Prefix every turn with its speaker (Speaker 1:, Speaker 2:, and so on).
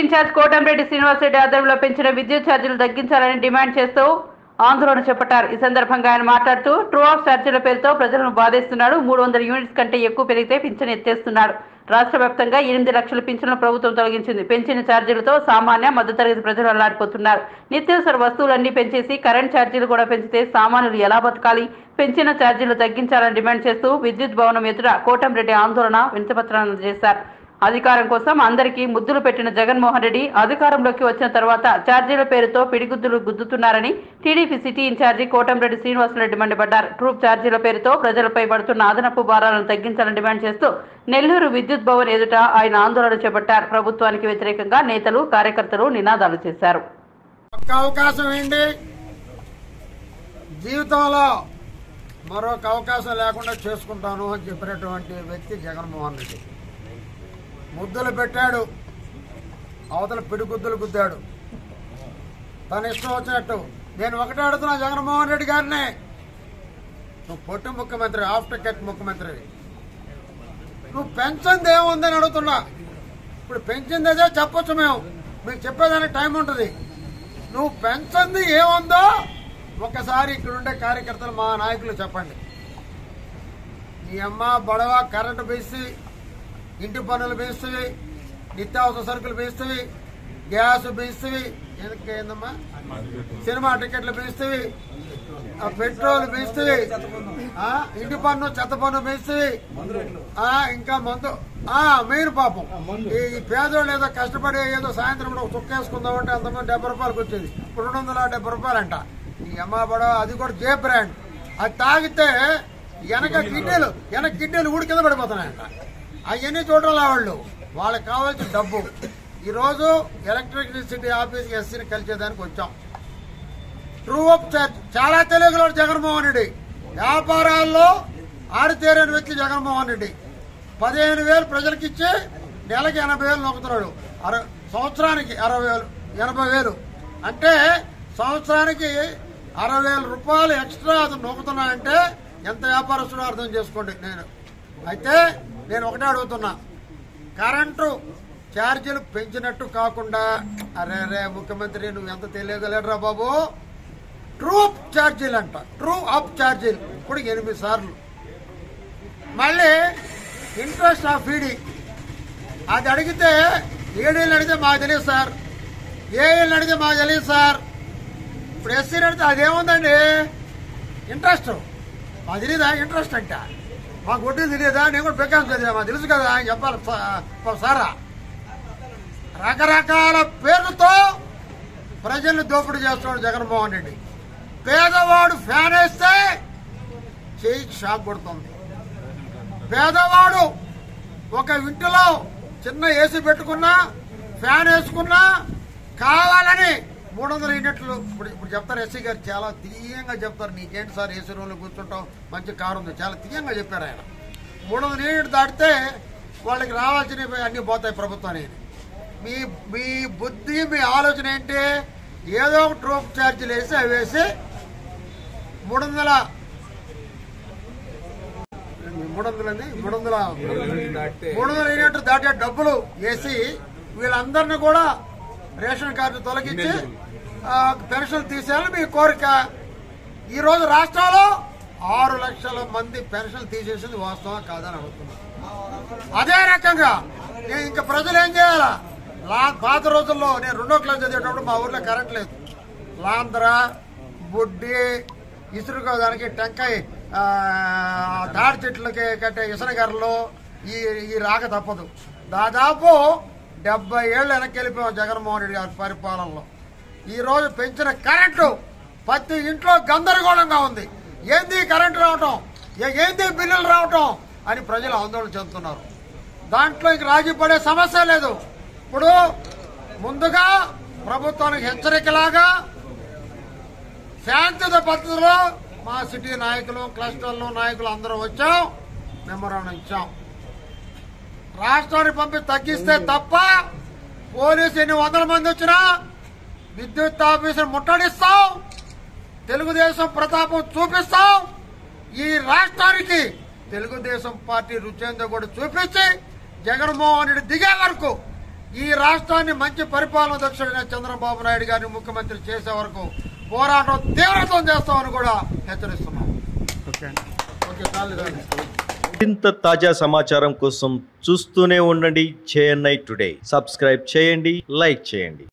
Speaker 1: Incharge Kotamreddy Srinivasa Reddy ఆధ్వర్యంలో పెంచిన విద్యుత్ ఛార్జీలు తగ్గించాలని డిమాండ్ చేస్తూ ఆందోళన చేపట్టారు. ఈ సందర్భంగా ఆయన మాట్లాడుతూ ట్రూ ఆఫ్ ఛార్జీల పేరుతో ప్రజలను బాధిస్తున్నాడు. మూడు వందల యూనిట్స్ కంటే ఎక్కువ పెరిగితే పింఛన్ ఎత్తేస్తున్నాడు. రాష్ట్ర వ్యాప్తంగా ఎనిమిది లక్షల పింఛన్ల ప్రభుత్వం తొలగించింది. పెంచిన ఛార్జీలతో సామాన్య మధ్యతరగతి ప్రజలు అల్లాడిపోతున్నారు. నిత్యావసర వస్తువులన్నీ పెంచేసి కరెంట్ ఛార్జీలు కూడా పెంచితే సామాన్యులు ఎలా బతకాలి? పెంచిన ఛార్జీలు తగ్గించాలని డిమాండ్ చేస్తూ విద్యుత్ భవనం ఎదుట కోటంరెడ్డి ఆందోళన వినతిపత్రాలను చేశారు అధికారం కోసం అందరికీ ముద్దులు పెట్టిన జగన్మోహన్ రెడ్డి అధికారంలోకి వచ్చిన తర్వాత ఛార్జీల పేరుతో పిడిగుద్దులు గుద్దుతున్నారని TDP city incharge Kotamreddy Srinivasareddy మండిపడ్డారు. ట్రూప్ ఛార్జీల పేరుతో ప్రజలపై పడుతున్న అదనపు భారాలను తగ్గించాలని డిమాండ్ చేస్తూ నెల్లూరు విద్యుత్ భవన్ ఎదుట ఆయన ఆందోళన చేపట్టారు. ప్రభుత్వానికి వ్యతిరేకంగా నేతలు కార్యకర్తలు నినాదాలు చేశారు.
Speaker 2: అవకాశం ఏంటి? జీవితంలో మరొక అవకాశం లేకుండా చేసుకుంటాను అని చెప్పినటువంటి వ్యక్తి జగన్మోహన్ రెడ్డి. ముద్దులు పెట్టాడు. అవతల పిడిగుద్దులు గుద్దాడు. తన ఇష్టం వచ్చినట్టు. నేను ఒకటే అడుగుతున్నా జగన్మోహన్ రెడ్డి గారిని. నువ్వు పొట్టి ముఖ్యమంత్రి ఆఫ్టర్ కట్ ముఖ్యమంత్రి. నువ్వు పెంచింది ఏముందని అడుగుతున్నా. ఇప్పుడు పెంచింది అదే చెప్పొచ్చు మేము. మీకు చెప్పేదానికి టైం ఉంటుంది. నువ్వు పెంచింది ఏముందో ఒకసారి ఇక్కడుండే కార్యకర్తలు మా నాయకులు చెప్పండి. నీ అమ్మ బడవ కరెంటు బీసీ ఇంటి పన్నులు బేస్తవి నిత్యావసర సరుకులు బేస్తవి గ్యాస్ బేస్తవి ఏందమ్మా? సినిమా టికెట్లు బేస్తవి ఆ పెట్రోల్ బేస్తవి ఆ, ఇంటి పన్ను చెత్త పన్ను ఆ, ఇంకా మందు. ఆ మెయిన్ పాపం. ఈ పేదోళ్ళు ఏదో కష్టపడి ఏదో సాయంత్రం కూడా ఒక చుక్క వేసుకుందామంటే అంతమంది డెబ్బై రూపాయలకు వచ్చేది. ఇప్పుడు రెండు వందల డెబ్బై రూపాయలంట. ఈ అమ్మ బడ అది కూడా జే బ్రాండ్. అది తాగితే వెనక కిడ్నీలు వెనక కిడ్నీలు ఊడి కింద పడిపోతున్నాయంట. అవన్నీ చూడాలి వాళ్ళు. వాళ్ళకి కావాల్సిన డబ్బు. ఈరోజు ఎలక్ట్రిసిటీ ఆఫీస్ ఎస్సీని కలిసేదానికి వచ్చాం. ట్రూ అప్ చార్జ్ చాలా తెలుగులో జగన్మోహన్ రెడ్డి. వ్యాపారాల్లో ఆడితేరని వ్యక్తి జగన్మోహన్ రెడ్డి. పదిహేను వేలు ప్రజలకు ఇచ్చి నెలకి ఎనభై వేలు నొక్కుతున్నాడు. అర సంవత్సరానికి అరవై వేలు ఎనభై వేలు. అంటే సంవత్సరానికి అరవై వేల రూపాయలు ఎక్స్ట్రా అతను నొక్కుతున్నాడంటే ఎంత వ్యాపారస్తుడో అర్థం చేసుకోండి నేను. అయితే నేను ఒకటే అడుగుతున్నా. కరెంటు ఛార్జీలు పెంచినట్టు కాకుండా అరే రే ముఖ్యమంత్రి నువ్వు ఎంత తెలియగలరా బాబు? ట్రూ అప్ ఛార్జీలు అంట ట్రూ అప్ ఛార్జీలు. ఇప్పుడు ఎనిమిది సార్లు. మళ్ళీ ఇంట్రెస్ట్ ఆఫ్ ఈడీ. అది అడిగితే ఏడీలు అడిగితే మాకు తెలియదు సార్. ఏళ్ళు అడిగితే మాకు తెలియదు సార్. ఇప్పుడు ఎస్సీ అడిగితే అదేముందండి? ఇంట్రెస్ట్. మాకు తెలియదా ఇంట్రెస్ట్ అంట? మాకు వడ్డీ తెలియదా? నేను కూడా బెకాం చదివా మాకు తెలుసు కదా ఆయన చెప్పాలి సారా. రకరకాల పేర్లతో ప్రజల్ని దోపిడీ చేస్తున్నాడు జగన్మోహన్ రెడ్డి. పేదవాడు ఫ్యాన్ వేస్తే చేయి షాక్ కొడుతుంది. పేదవాడు ఒక ఇంటిలో చిన్న ఏసీ పెట్టుకున్నా ఫ్యాన్ వేసుకున్నా కావాలని మూడు వందల యూనిట్లు. ఇప్పుడు ఇప్పుడు చెప్తారు ఎస్సీ గారు చాలా తీయంగా చెప్తారు. నీకేంటి సార్ ఏసీ రూమ్లో కూర్చుంటాం మంచి కారు ఉంది. చాలా తీయంగా చెప్పారు ఆయన. మూడు వందల యూనిట్ దాటితే వాళ్ళకి రావాల్సినవి అన్ని పోతాయి ప్రభుత్వానికి మీ మీ బుద్ధి మీ ఆలోచన ఏంటి? ఏదో ఒక ట్రోప్ ఛార్జీలు వేసి అవి వేసి మూడు వందల మూడు వందలండి మూడు వందల మూడు వందల యూనిట్లు దాటే డబ్బులు వేసి వీళ్ళందరినీ కూడా రేషన్ కార్డు తొలగించి పెన్షన్ తీసేయాలని మీ కోరిక. ఈ రోజు రాష్ట్రంలో ఆరు లక్షల మంది పెన్షన్ తీసేసింది వాస్తవం కాదని అడుగుతున్నారు అదే రకంగా నేను ఇంకా ప్రజలు ఏం చేయాలా? లా పాత రోజుల్లో నేను రెండో క్లాస్ చదివేటప్పుడు మా ఊర్లో కరెంట్ లేదు. లాంధ్ర బుడ్డి ఇసురుకోదానికి టెంకాయ ఆ, తాడి చెట్లకి కట్టే ఇసురగర్రలు ఈ ఈ రాక తప్పదు. దాదాపు డెబ్బై ఏళ్ళు వెనక్కి జగన్మోహన్ రెడ్డి గారి పరిపాలనలో. ఈ రోజు పెంచిన కరెంటు ప్రతి ఇంట్లో గందరగోళంగా ఉంది. ఏంది కరెంటు రావటం? ఏంది బిల్లులు రావటం? అని ప్రజలు ఆందోళన చెందుతున్నారు. దాంట్లో ఇంక రాజీ పడే సమస్య లేదు. ఇప్పుడు ముందుగా ప్రభుత్వానికి హెచ్చరికలాగా శాంతియుత పద్ధతిలో మా సిటీ నాయకులు క్లస్టర్లు నాయకులు అందరూ వచ్చాం మెమోరాండం ఇచ్చాం. రాష్ట్రాన్ని పంపి తగ్గిస్తే తప్ప పోలీసు ఎన్ని వందల మంది వచ్చినా విద్యుత్ ఆఫీసులు ముట్టడిస్తాం. తెలుగుదేశం ప్రతాపం చూపిస్తాం. ఈ రాష్ట్రానికి తెలుగుదేశం పార్టీ రుచేందో కూడా చూపించి జగన్మోహన్ రెడ్డి దిగే వరకు ఈ రాష్ట్రాన్ని మంచి పరిపాలన దక్షుడైన చంద్రబాబు నాయుడు గారిని ముఖ్యమంత్రి చేసే వరకు పోరాటం తీవ్రతం చేస్తామని కూడా హెచ్చరిస్తున్నాం. ఓకే చాలు.
Speaker 3: మరింత తాజా సమాచారం కోసం చూస్తూనే ఉండండి చేఎన్ఐ టుడే. సబ్స్క్రైబ్ చేయండి లైక్ చేయండి.